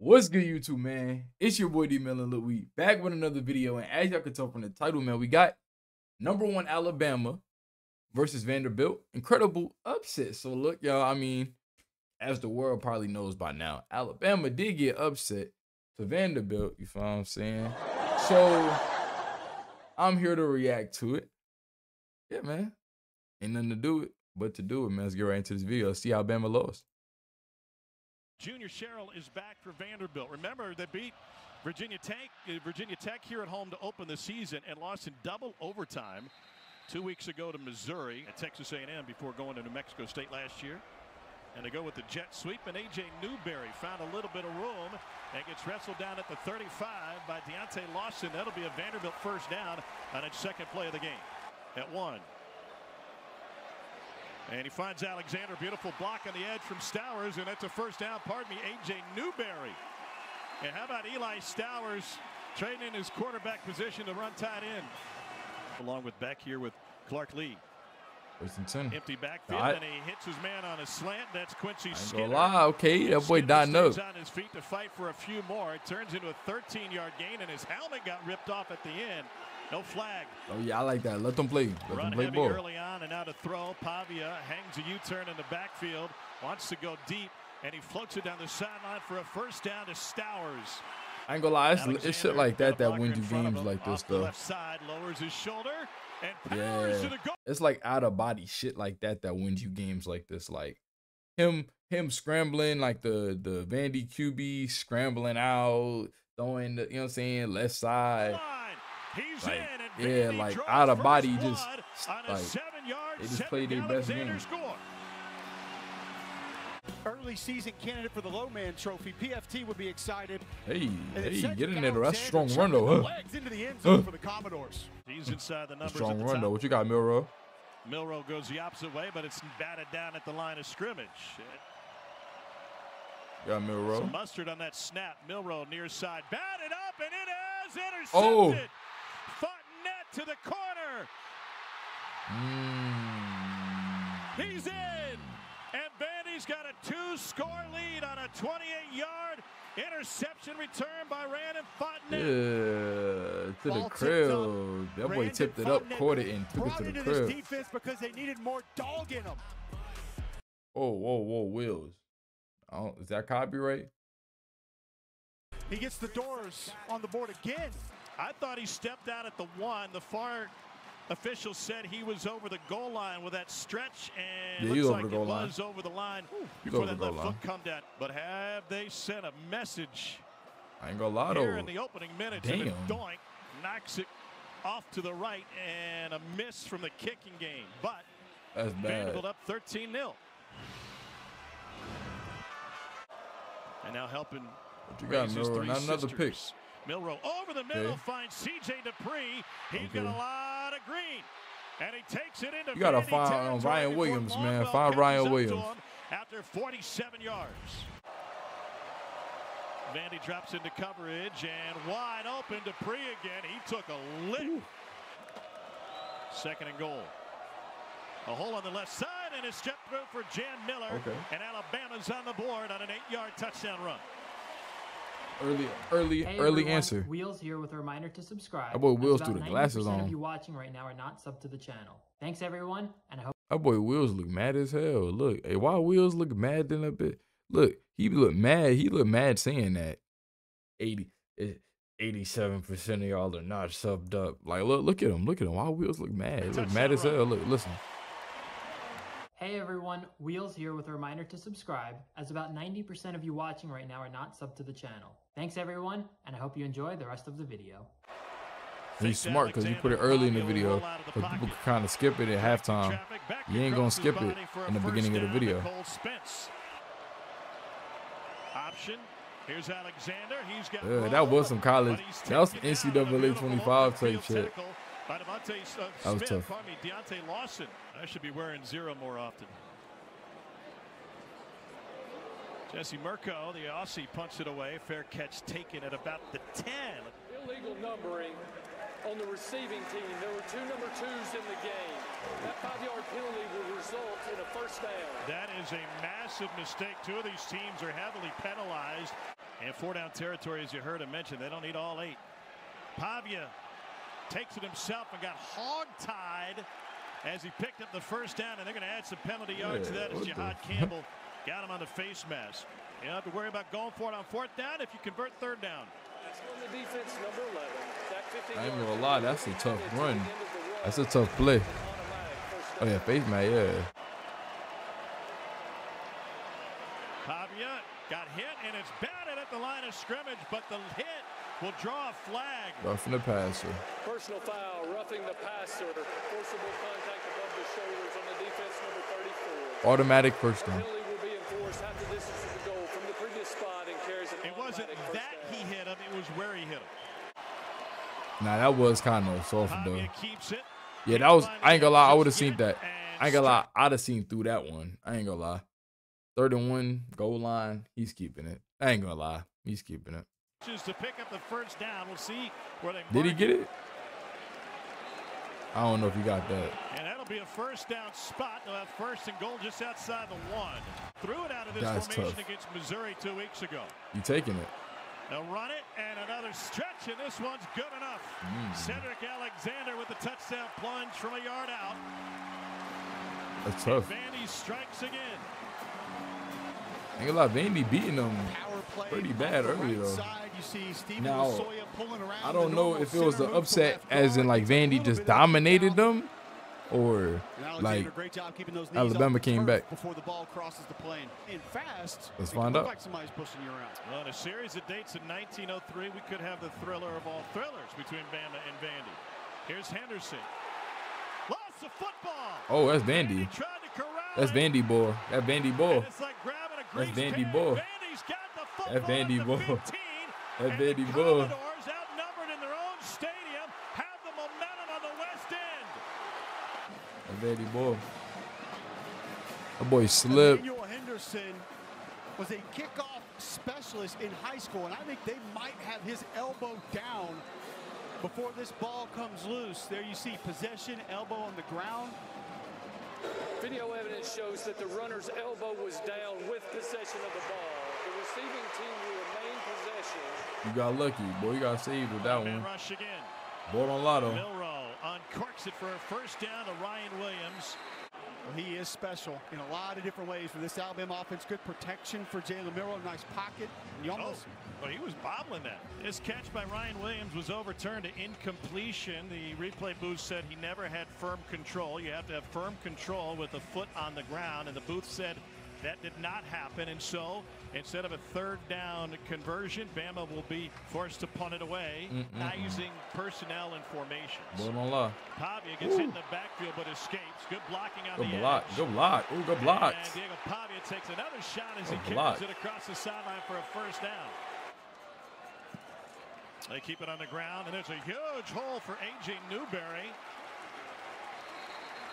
What's good, YouTube, man? It's your boy D Melon Lil Weed back with another video. And as y'all can tell from the title, man, we got number one Alabama versus Vanderbilt. Incredible upset. So, look, y'all, I mean, as the world probably knows by now, Alabama did get upset to Vanderbilt. You feel what I'm saying? So, I'm here to react to it. Yeah, man. Ain't nothing to do it but to do it, man. Let's get right into this video. Let's See how Bama lost. Junior Sherrill is back for Vanderbilt. Remember, they beat Virginia Tech, uh, Virginia Tech here at home to open the season and lost in double overtime two weeks ago to Missouri at Texas A&M before going to New Mexico State last year. And they go with the jet sweep, and A.J. Newberry found a little bit of room and gets wrestled down at the 35 by Deontae Lawson. That'll be a Vanderbilt first down on its second play of the game. At one. And he finds Alexander. Beautiful block on the edge from Stowers. And that's a first down. Pardon me, A.J. Newberry. And how about Eli Stowers trading in his quarterback position to run tight end? Along with Beck here with Clark Lea. Listen, Empty backfield, and he hits his man on a slant. That's Quincy Skinner. lie, okay, that boy up. stays on his feet to fight for a few more. It turns into a 13-yard gain, and his helmet got ripped off at the end. No flag. Oh yeah, I like that. Let them play. Let Run them play heavy ball. early on and now to throw. Pavia hangs a U-turn in the backfield, wants to go deep, and he floats it down the sideline for a first down to Stowers. I ain't gonna lie, it's, it's shit like that that wins you games like this though. Left side lowers his shoulder Yeah, to the goal. it's like out of body shit like that that wins you games like this. Like him, him scrambling like the the Vandy QB scrambling out, throwing the you know what I'm saying left side. Line. He's Like, in, and yeah, like, out of body, just, blood on a like, seven-yard they just played their best Alexander game. score. early season candidate for the low man trophy. PFT would be excited. Hey, And hey, Sedrick get in there though. That's a strong run though, huh? Legs into the end zone Huh. for the Commodores. He's inside the numbers strong run though. What you got, Milroe? Milroe goes the opposite way, but it's batted down at the line of scrimmage. You got Some Milroe. mustard on that snap. Milroe near side. Batted up, and it is oh! intercepted. Oh. Fontenette to the corner. Mm. He's in. And Vandy's got a two-score lead on a 28-yard interception return by Randon Yeah, Fontenette. to the Ball tipped crib. That boy Brandon tipped it up, caught it, and took it to the into this crib. defense because they needed more dog in them. Oh, whoa, whoa, wheels. Oh, is that copyright? He gets the doors on the board again. I thought he stepped out at the one. The far official said he was over the goal line with that stretch, and Yeah, looks was like over the goal it line. was over the line He's before that left line. foot come down. But have they sent a message I ain't gonna lie here in the opening minutes? And Damn. a doink knocks it off to the right, and a miss from the kicking game. But That's bad. Vanderbilt up 13 0. And now helping What you got, raise his Milroe? three Not another pick. Milroe over the middle Okay. finds C.J. Dippre. He's got a lot of green, and he takes it into You gotta Vandy find, um, Ryan Williams, man. Find Ryan Williams. After 47 yards. Vandy drops into coverage and wide open. Dippre again. He took a lick. Second and goal. A hole on the left side and a step through for Jam Miller. Okay. And Alabama's on the board on an eight-yard touchdown run. Early, early, Hey early everyone, answer. Wheels here with a reminder to subscribe. That boy Wheels threw the glasses 90% on. of you watching right now are not sub to the channel. Thanks everyone, and I hope That boy Wheels look mad as hell. Look, hey, why Wheels look mad than a bit? Look, he look mad. He look mad saying that. 80, eh, 87 percent of y'all are not subbed up. Like, look, look at him. Look at him. Why Wheels look mad? He look mad as hell. Look, listen. Hey everyone, Wheels here with a reminder to subscribe, as about 90% of you watching right now are not sub to the channel. Thanks everyone, and I hope you enjoy the rest of the video. He's Fakes smart because he put it early in the video, roll out of the so people can kind of skip it at halftime. Traffic You ain't gonna skip it body for a in the beginning of the video. Option. Here's Alexander. He's got Yeah, that was some college. That was taken NCAA down on a beautiful 25 open type shit. tackle By Devontae, uh, That was tough. Deontae Lawson. I should be wearing zero more often. Jesse Mirco, the Aussie, punched it away. Fair catch taken at about the 10. illegal numbering on the receiving team. There were two number twos in the game. That five-yard penalty will result in a first down. That is a massive mistake. Two of these teams are heavily penalized. And four down territory, as you heard him mention, they don't need all eight. Pavia takes it himself and got hog-tied as he picked up the first down, and they're going to add some penalty yards to that as what Jihaad Campbell got him on the face mask. You don't have to worry about going for it on fourth down if you convert third down. Defense, 11. I ain't yard gonna lie, that's a tough run. end of the run. That's a tough play. Oh yeah, face man, yeah. Pavia got hit, and it's batted at the line of scrimmage, but the hit will draw a flag. Roughing the passer. Personal foul, roughing the passer, forcible contact above the shoulders on the defense, number 34. Automatic first down. Penalty will be enforced half the distance of the goal from the previous spot and carries an It wasn't that down. he hit him, it was where he hit him. Nah, that was kind of soft though. Keeps it. Yeah, that was. I ain't gonna lie. I would have seen that. I ain't gonna lie. I'd have seen through that one. I ain't gonna lie. Third and one, goal line. He's keeping it. I ain't gonna lie. He's keeping it. To pick up the first down. We'll see where they Did he get it? I don't know if he got that. And that'll be a first down spot. They'll have first and goal just outside the one. Threw it out of this That's formation tough. against Missouri two weeks ago. You taking it? They'll run it and another stretch, and this one's good enough. Mm. Sedrick Alexander with the touchdown plunge from a yard out. That's tough. Vandy strikes again. Ain't gonna lie. Vandy beating them. Pretty bad early, though. Side, you see Now, Losoya pulling around I don't know if it was the upset, as in like Vandy just and dominated them, or like great job keeping those knees Alabama came back. before the ball crosses the plane. And fast. Let's find out. Like somebody's pushing you around. Well, in a series of dates in 1903, we could have the thriller of all thrillers between Bama and Vandy. Here's Henderson. Lost the football. oh, that's Vandy. Vandy tried to corral That's Vandy boy. That Vandy boy. and it's like grabbing a That's Vandy pig. Bull. Vandy's got the football That's Vandy at the Bull. 15, That's and Vandy the Bull. Commodores, outnumbered in their own stadium, have the momentum on the west end. That Vandy boy. That boy slipped. Emmanuel Henderson was a kickoff specialist in high school, and I think they might have his elbow down before this ball comes loose. There you see possession, elbow on the ground. Video evidence shows that the runner's elbow was down with possession of the ball. The receiving team will remain possession. You got lucky, boy. You got saved with that Man one. rush again. Ball on lotto. Uncorks it for a first down to Ryan Williams. Well, he is special in a lot of different ways for this Alabama offense. Good protection for Jalen Milroe, nice pocket. And you Oh, almost well, he was bobbling that. This catch by Ryan Williams was overturned to incompletion. The replay booth said he never had firm control. You have to have firm control with a foot on the ground, and the booth said that did not happen. And so, instead of a third down conversion, Bama will be forced to punt it away, Mm-mm-mm. using personnel and formations. Ball. Pavia gets hit in the backfield but escapes. Good blocking on Good the block. edge. Good block. Ooh, good block. And Diego Pavia takes another shot as he Good carries block. it across the sideline for a first down. They keep it on the ground, and there's a huge hole for A.J. Newberry.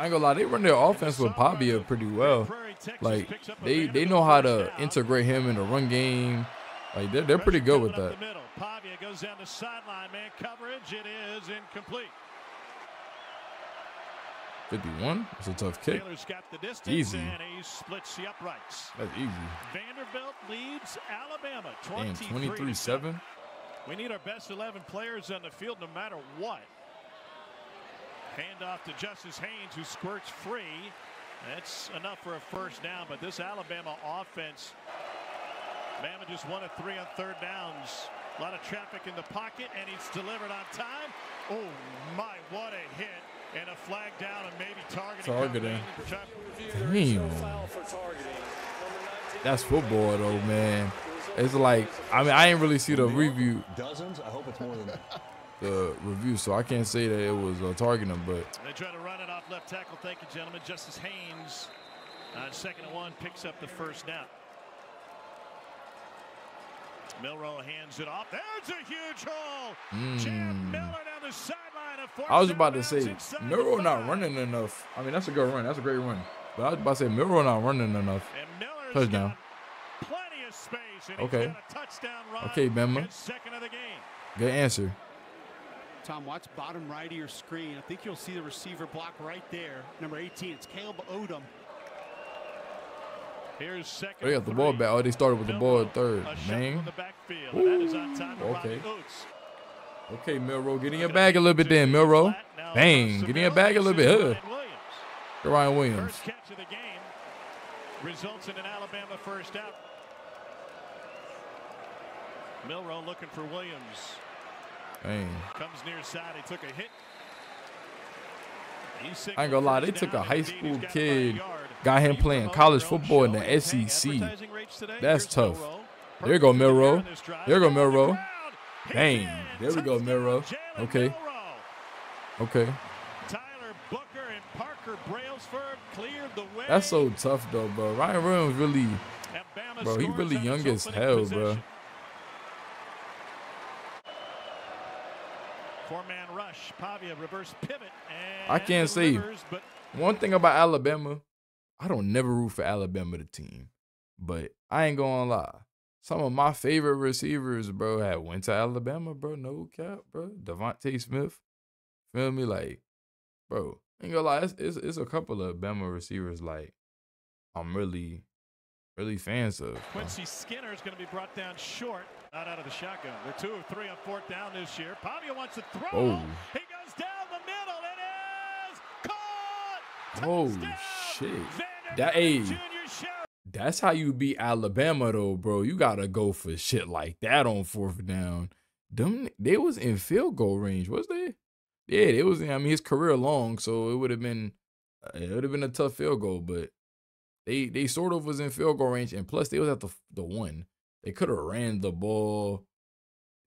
I ain't gonna lie. They run their offense with Pavia pretty well. Like picks up a they they know how to integrate him in the run game. Like they're they're pretty good with that. up the middle. Pavia goes down the sideline, man coverage. It is incomplete. 51. It's a tough kick. Taylor's got the distance, Easy. and he splits the uprights. That's easy. Vanderbilt leads Alabama 23 23 7. We need our best 11 players on the field no matter what. Hand off to Justice Haynes, who squirts free. That's enough for a first down, but this Alabama offense, Bama just one of three on third downs. A lot of traffic in the pocket, and he's delivered on time. Oh my, what a hit. And a flag down and maybe targeting. Targeting. coming. Review, there is no Damn. foul for targeting. Number 19 That's football though, man. It's like I mean I ain't really see the review Dozens? I hope it's more than that. The review, so I can't say that it was uh, targeting, but They try to run it off left tackle. Thank you, gentlemen. Justice Haynes on second and one picks up the first down. Milroe hands it off. There's a huge hole. Jam Miller down the sideline. Mm. I was about to say Miro not running enough. I mean that's a good run. That's a great run. But I was about to say Miro not running enough. Touchdown. plenty of space. And Okay. He's got a touchdown run. Okay, Bama. His second of the game. Good answer. Tom, watch bottom right of your screen. I think you'll see the receiver block right there. Number 18, it's Caleb Odom. Here's second. They got the ball back. Oh, they started with the ball at third. A Man. the backfield. and that is on time okay. Robbie Okay, Milroe, get in your bag a little bit then, Milroe. Bang, get in your bag a little bit. Huh. Ryan Williams. Ryan Williams. First catch of the game results in an Alabama first out. Milroe looking for Williams. Bang. Comes near side. He took a hit. I ain't gonna lie, they took a high school kid, about a yard. got him playing college football in the SEC. advertising rates today? That's tough. There you go, Milroe. on this drive. There you go, Milroe. Bang. There we go, Milroe. Okay. Okay. Tyler Booker and Parker Brailsford cleared the way. That's so tough though, bro. Ryan Williams really Bro, he really young as hell, bro. Four-man rush. Pavia reverse pivot. And I can't say- but one thing about Alabama, I don't never root for Alabama the team. But I ain't gonna lie. Some of my favorite receivers, bro, had went to Alabama, bro. No cap, bro. DeVonta Smith. Feel me? Like, bro, ain't gonna lie, it's, it's, it's a couple of Bama receivers like I'm really, really fans of. Quincy Skinner is going to be brought down short, not out of the shotgun. They're two of three on fourth down this year. Pavia wants to throw. Oh. He goes down the middle. It is caught. Oh shit. That hey, that's how you beat Alabama though, bro. You gotta go for shit like that on fourth down. Them they was in field goal range, was they? Yeah, it was. I mean, his career long, so it would have been uh, it would have been a tough field goal, but they they sort of was in field goal range, and plus they was at the the one. They could have ran the ball.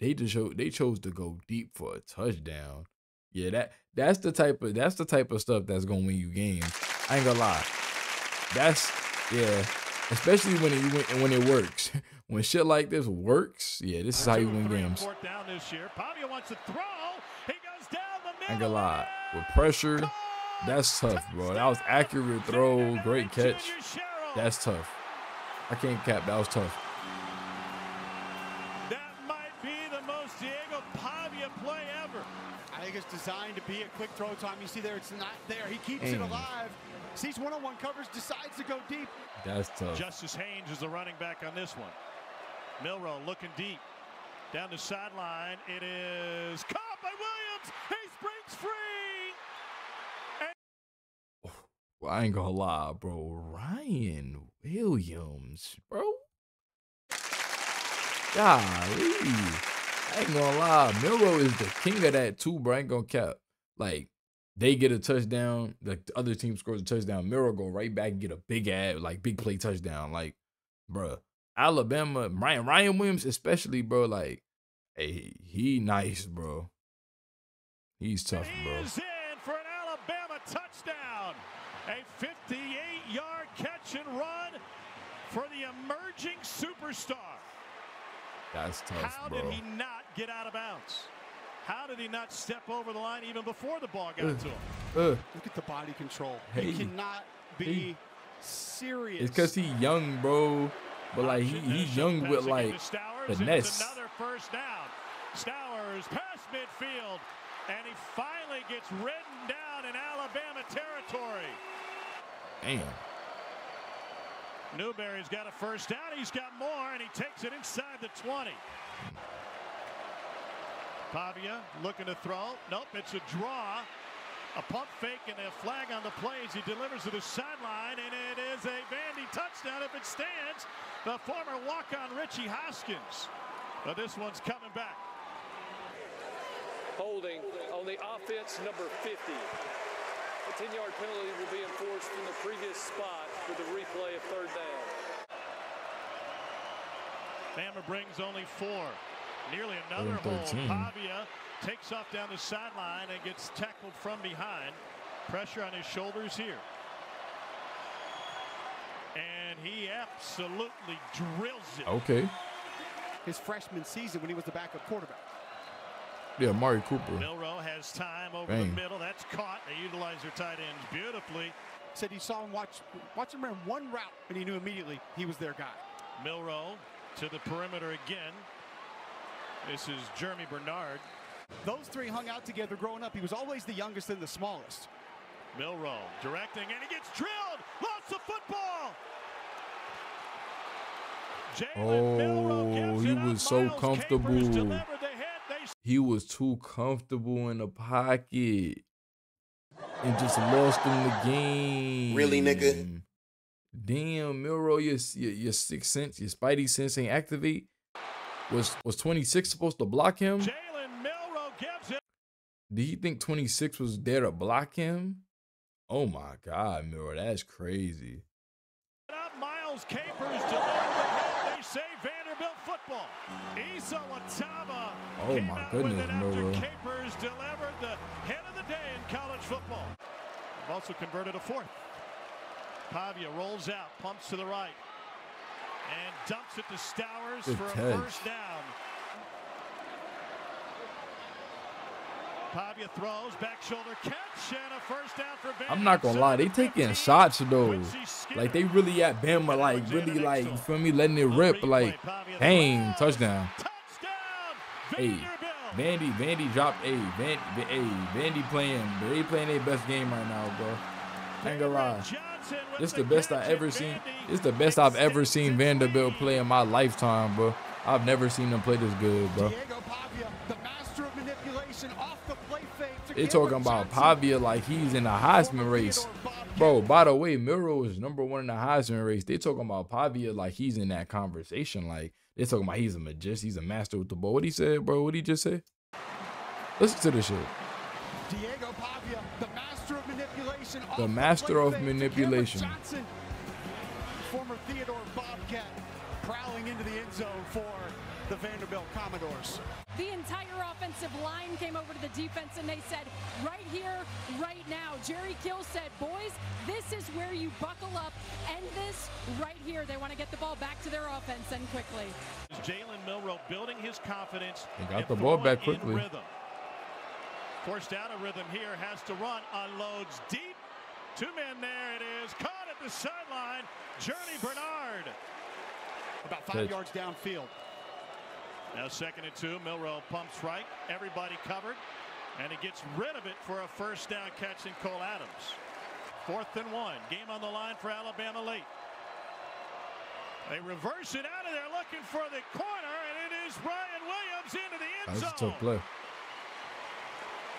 They just chose, they chose to go deep for a touchdown. Yeah, that that's the type of that's the type of stuff that's gonna win you games. I ain't gonna lie. That's yeah, especially when it when, when it works. When shit like this works, yeah, this is how you win games. Fourth down this year. Pavia wants to throw. He goes down the middle. Ain't gonna lie. With pressure, that's tough, bro. That was accurate throw, great catch. That's tough. I can't cap. That was tough. That might be the Diego Pavia play ever. I think it's designed to be a quick throw time. You see there, it's not there. He keeps it alive. Sees one-on-one coverage, decides to go deep. That's tough. Justice Haynes is the running back on this one. Milroe looking deep. Down the sideline. It is caught by Williams. He springs free. Well, I ain't gonna lie, bro. Ryan Williams, bro. Golly. I ain't gonna lie. Milroe is the king of that too, bro. I ain't gonna cap. Like, they get a touchdown, the other team scores a touchdown. Milroe go right back and get a big ad, like big play touchdown. Like, bro, Alabama, Ryan, Ryan Williams, especially, bro, like, hey, he nice, bro. He's tough, bro. is in for an Alabama touchdown. A 58-yard catch and run for the emerging superstar. That's tough, How bro. did he not get out of bounds? How did he not step over the line even before the ball got Ugh. to him? Uh, Look at the body control. Hey. He cannot be Hey. serious. It's because he young, bro. But like he he's young with like into Stowers. Finesse. Another first down. Stowers past midfield, and he finally gets ridden down in Alabama territory. damn. Newberry's got a first down. He's got more, and he takes it inside the 20. Pavia looking to throw. Nope, it's a draw. A pump fake and a flag on the play as he delivers to the sideline, and it is a Vandy touchdown if it stands. The former walk-on Richie Hoskins. But this one's coming back. Holding on the offense, number 50. A 10-yard penalty will be enforced from the previous spot with the replay of third down. Bama brings only four. Nearly another hole. Pavia takes off down the sideline and gets tackled from behind. Pressure on his shoulders here. And he absolutely drills it. Okay. his freshman season when he was the backup quarterback. Yeah, Mari Cooper. Milroe has time over Bang. the middle. That's caught. They utilize their tight ends beautifully. Said he saw him watch watch him run one route and he knew immediately he was their guy. Milroe to the perimeter again. This is Germie Bernard. Those three hung out together growing up. He was always the youngest and the smallest. Milroe directing, and he gets drilled. Lost the football. Oh, he was so comfortable. He was too comfortable in the pocket and just lost in the game. Really, nigga? Damn, Milroe, your, your your sixth sense, your spidey sense ain't activate. Was was 26 supposed to block him? Jalen Milroe gives it. Did he think 26 was there to block him? Oh my God, Milroe, that's crazy. Miles Capers delivered the hit. They say Vanderbilt football. Issa Wataba Oh came my out with goodness, it after. Capers delivered the hit of the day in college football. They've also converted a fourth. Pavia rolls out, pumps to the right, and dumps it to Stowers Good for a first down. Pavia throws, back shoulder catch, and a first down for Vanderbilt. I'm not gonna lie, they taking shots though. Like they really at Bama, like really like you feel me, letting it rip. Like, bang, touchdown. Hey, Vandy, Vandy dropped. Hey, Van, hey, Vandy playing. They playing their best game right now, bro. I ain't gonna lie. This the best I ever seen. Vandy This the best I've ever seen Vanderbilt play in my lifetime, bro. I've never seen them play this good, bro. Diego Pavia, the master of manipulation off the play fake. to They Cameron talking about Pavia like he's in a Heisman race. Bro, by the way, Miro is number one in the Heisman race. They talking about Pavia like he's in that conversation. Like they talking about he's a magician, he's a master with the ball. What he said, bro? What he just say? Listen to this shit. Diego Pavia, the master of manipulation. The master of fake to Cameron manipulation. Johnson. Former Theodore Bobcat prowling into the end zone for the Vanderbilt Commodores. The entire offensive line came over to the defense and they said, right here, right now. Jerry Kill said, boys, this is where you buckle up. End this right here. They want to get the ball back to their offense and quickly. Jalen Milroe building his confidence. He got and the ball back quickly. rhythm. Forced out of rhythm here, has to run, unloads deep. Two men there it is. Caught at the sideline. Germie Bernard. About five Good. yards downfield. Now second and two. Milroe pumps right. Everybody covered. And he gets rid of it for a first down catch in Cole Adams. Fourth and one. Game on the line for Alabama late. They reverse it out of there looking for the corner, and it is Ryan Williams into the end zone. That's a tough play.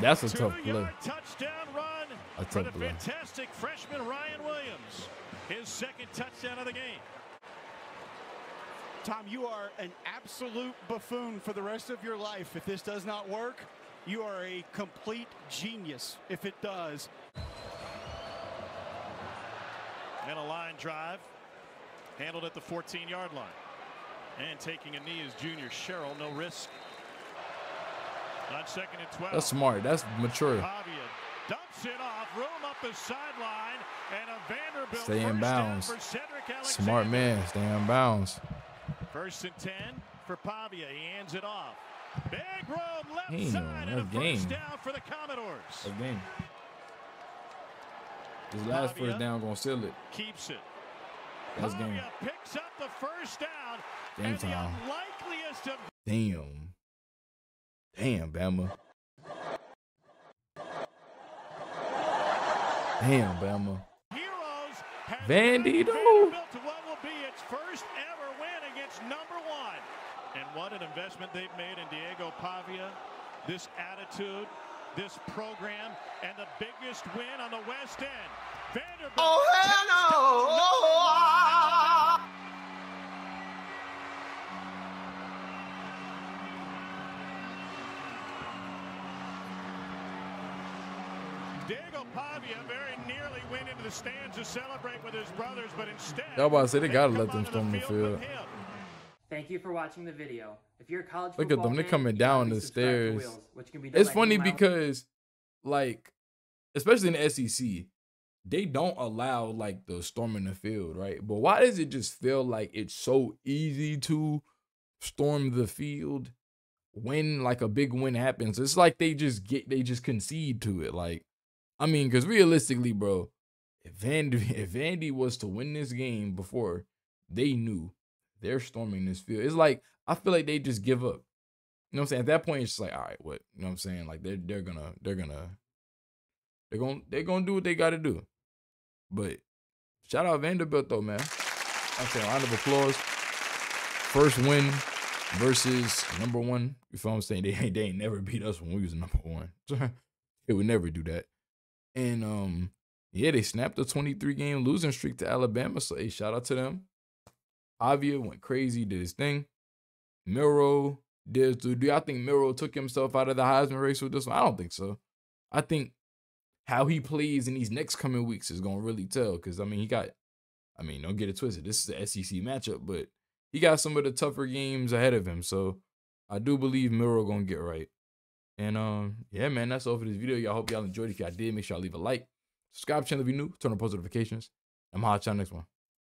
That's a tough play. Touchdown run A for the play. fantastic freshman Ryan Williams. His second touchdown of the game. Tom, you are an absolute buffoon for the rest of your life. If this does not work, you are a complete genius if it does. And a line drive. Handled at the 14-yard line. And taking a knee is junior Sherrill. No risk. On second and 12. That's smart. That's mature. Pavia dumps it off. Room up the sideline. And a Vanderbilt Stay in first bounds. down for Sedrick Smart man. Stay in bounds. First and 10 for Pavia. He hands it off. Big room left Damn, side and a that's first game. down for the Commodores. Again. This last Pavia. first down gonna seal it. Keeps it. That's game. Pavia picks up the first down. Game and time. of Damn. Damn, Bama. Damn, Bama. heroes Vandy, though. Vanderbilt to what will be its first ever win against number one. And what an investment they've made in Diego Pavia. This attitude, this program, and the biggest win on the West End. Vanderbilt. Oh, Diego Pavia very nearly went into the stands to celebrate with his brothers, but instead, Y'all about to say Thank you for watching the video. If you're a college Look at them, they're coming down the stairs. Wheels, which can be It's funny because, like, especially in the SEC, they don't allow like the storming the field, right? But why does it just feel like it's so easy to storm the field when like a big win happens? It's like they just get they just concede to it. Like, I mean, because realistically, bro, if Vandy if Vandy was to win this game before they knew they're storming this field, it's like I feel like they just give up. You know what I'm saying? At that point, it's just like, all right, what? You know what I'm saying? Like they're they're gonna they're gonna they're gonna they're gonna do what they gotta do. But shout out Vanderbilt though, man. I say round of applause. first win versus number one. You feel what I'm saying? They ain't they ain't never beat us when we was number one. they would never do that. And um, yeah, they snapped a 23 game losing streak to Alabama. So hey, shout out to them. Avia went crazy, did his thing. Miro did do. Do I think Miro took himself out of the Heisman race with this one? I don't think so. I think how he plays in these next coming weeks is gonna really tell. Cause I mean, he got, I mean, don't get it twisted. This is the SEC matchup, but he got some of the tougher games ahead of him. So I do believe Miro gonna get right. And um, yeah, man, that's all for this video. Y'all hope y'all enjoyed. If y'all did, make sure y'all leave a like, subscribe channel if you're new, turn on post notifications. And I'm hot y'all next one.